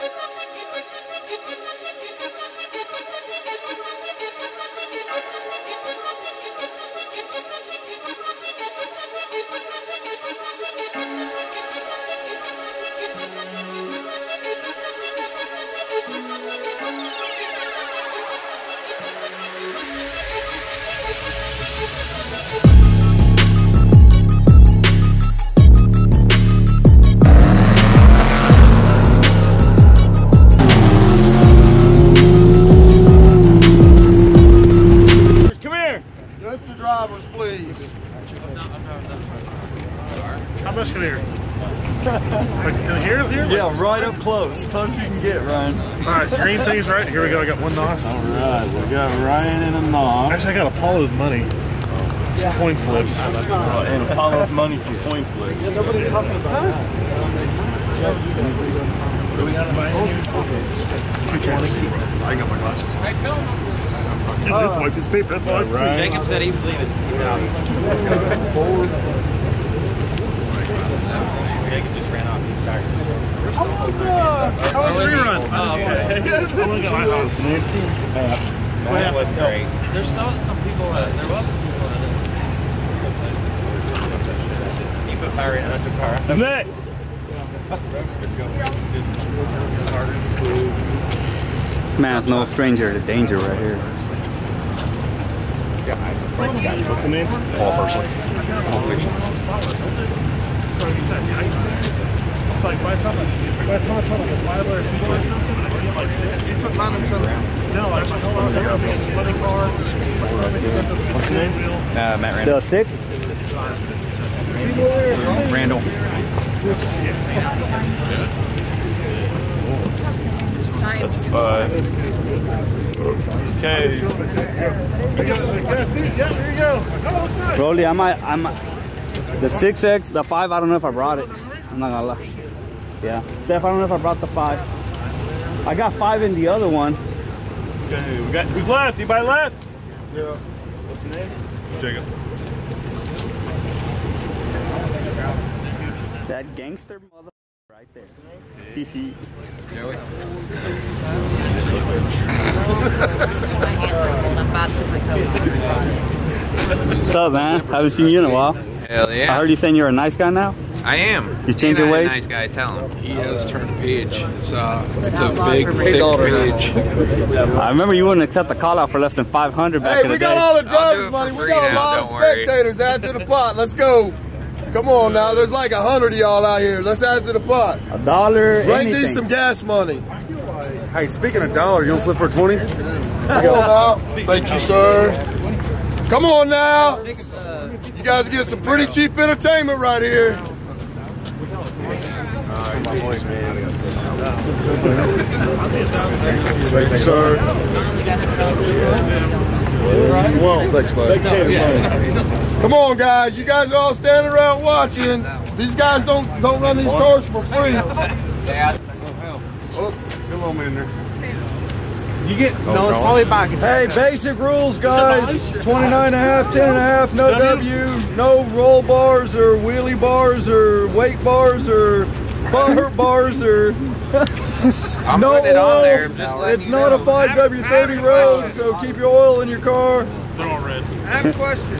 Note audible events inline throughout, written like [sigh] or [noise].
Thank you. Close. Close you can get, Ryan. All right, green things right. Here we go. I got one NOS. All right, we got Ryan and a knob. Actually, I got Apollo's money. Some coin flips. And Apollo's money from Point Flip. I got my glasses. It's, it's white piece of paper. That's all I Right. see. Jacob said he was leaving. Forward. Jacob just ran off. He's tired. How was the rerun? Oh, okay. Oh my god, I hope. That was great. There's some, some people that, there was some people that You put fire in, I took fire. Next. This man's no stranger to danger right here. What's the name? Paul Person. It's like by the time I, by the time I tell like a five or two or something, like you put mine in some. No, like a whole lot of money car. What's the name? Uh, Matt Randall. The six? Randall. That's five. Okay. Yeah, see, yeah, there you go. What's that? Broly, I might, I might. The 6X, the 5, I don't know if I brought it. I'm not gonna lie. Yeah. Steph, I don't know if I brought the 5. I got 5 in the other one. Okay, we got who's left? Anybody left? Yeah. What's the name? Jacob. That gangster mother [laughs] right there. [laughs] What's up, man? Haven't seen you in a while. Hell yeah. I yeah. heard you saying you're a nice guy now. I am. You changed You're your not ways? Nice guy, tell him. He has turned a page. It's uh, it's a big, thick page. I remember you wouldn't accept the call out for less than 500 back Hey, in the day. Hey, we got all the drivers it money. We got a now, lot of don't worry. spectators. Add to the pot. Let's go. Come on now. There's like a hundred of y'all out here. Let's add to the pot. a dollar, Bring anything. these some gas money. Hey, speaking of dollar, you want to flip for a 20? Come on now. Thank you, sir. Come on now. You guys get some pretty cheap entertainment right here. Thank you, sir. Well, thanks, bud. Come on, guys. You guys are all standing around watching. These guys don't don't run these cars for free. Oh, come on, in there. You get, no, it's probably back. Hey, basic rules, guys. 29 and a half, 10 and a half, no W, no roll bars or wheelie bars or weight bars or bar bars or I'm no putting it on there. I'm just It's not know. a 5W30 road, so keep your oil in your car. They're all red. I have a question.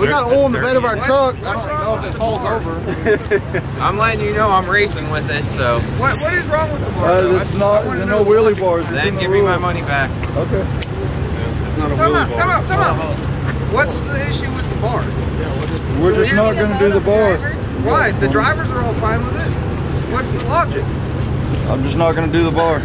We got oil in the bed of our truck. I don't know if it falls over. [laughs] I'm letting you know I'm racing with it, so What What is wrong with the bar? Uh, it's not, no wheelie bars. It's in then the give me my money back. Okay. Time out, time out, time out. What's the issue with the bar? We're just not going to do the bar. Why? The drivers are all fine with it. What's the logic? I'm just not going to do the bar.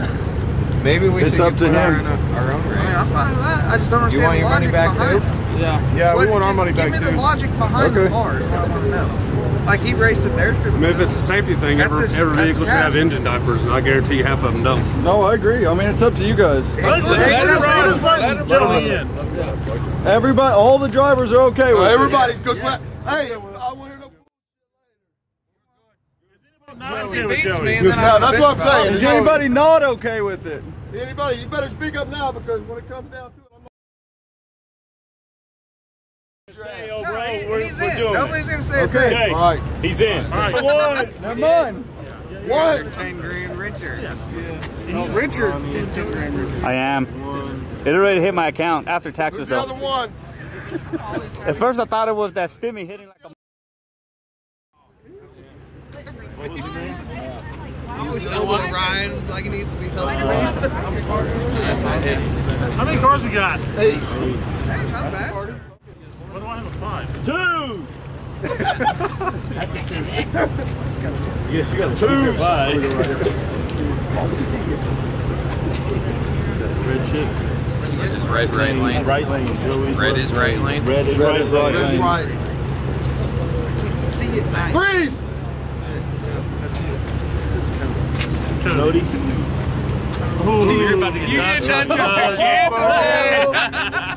Maybe we It's should up to put our, him. own- our own I mean, race. I'm fine with that. I just don't You understand want the your money logic back behind too? it. Yeah, What- we want our give- money back Give me too. the logic behind Okay. the bar. is what I want to know. Like he raced at their strip. I mean, if it's a safety thing, That's every, just- every vehicle should have engine diapers, and I guarantee you half of them don't. No, I agree. I mean, it's up to you guys. It's the- Gentlemen. Everybody, all the drivers are okay with it. Everybody's good. Hey, I want to know. Unless he beats me, and then I that's what I'm saying. it. Is anybody not okay with it? Anybody, you better speak up now because when it comes down to it, I'm Hey, oh, not. we're, He's we're in. doing Nobody's gonna say Okay. thing. Okay, All right. he's in. All right, Never [laughs] mind. What? Ten grand richer. Oh, Richard is ten grand richer. I am. It already hit my account after taxes Who's the other one? At first I thought it was that stimmy hitting like a He's elbowing Ryan like he needs to be helped. How many cars we got? Eight. Hey, Not bad. What do I have a five? Two. Is red right lane? Right lane, Joey. Red is right lane. Red is right, right That's lane. right. See it, nice. Freeze! Cody. Ooh, you're about to get You done. get done Uh,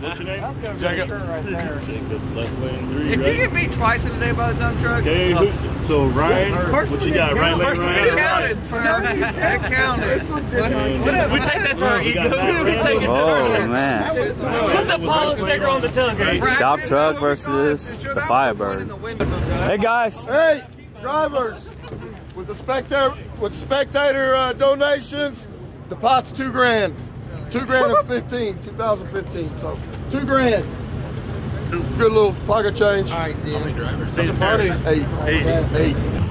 What's your name? Jacob. Jacob. Left lane three. If you get beat twice in a day by the dump truck, Okay, who, so Ryan, what you got? Right lane, first right it counted, sir. It counted. we take that to our ego. We [laughs] take it to Oh man. Put the Paul sticker on the tailgate. Shop truck versus the Firebird. Hey guys. Hey, drivers, with the spectator with spectator uh, donations, the pot's two grand, two grand and 15, 2015. So two grand. Good little pocket change. All right, Dan. That's a party. Eight. Eight.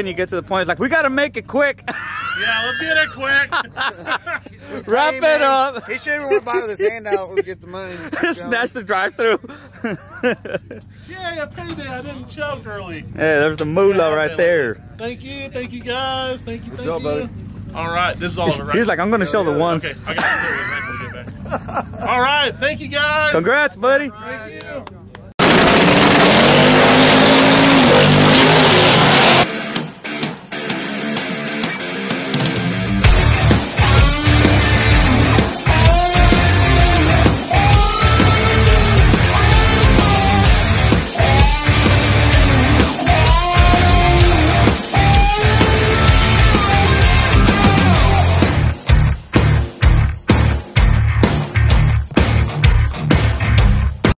When you get to the point, it's like we gotta make it quick. [laughs] Yeah, let's get it quick. [laughs] Wrap Hey, it man, up. He should have [laughs] went by with his hand out. We'll get the money. and. Snatch the drive-through. yeah, yeah, payday. I didn't choke early. Yeah, there's the moolah right there. Thank you, thank you guys, thank you, thank job, you. buddy. All right, this is all right. He's like, I'm gonna show the ones. Okay, I got to do it. All right, thank you guys. Congrats, buddy. Thank you.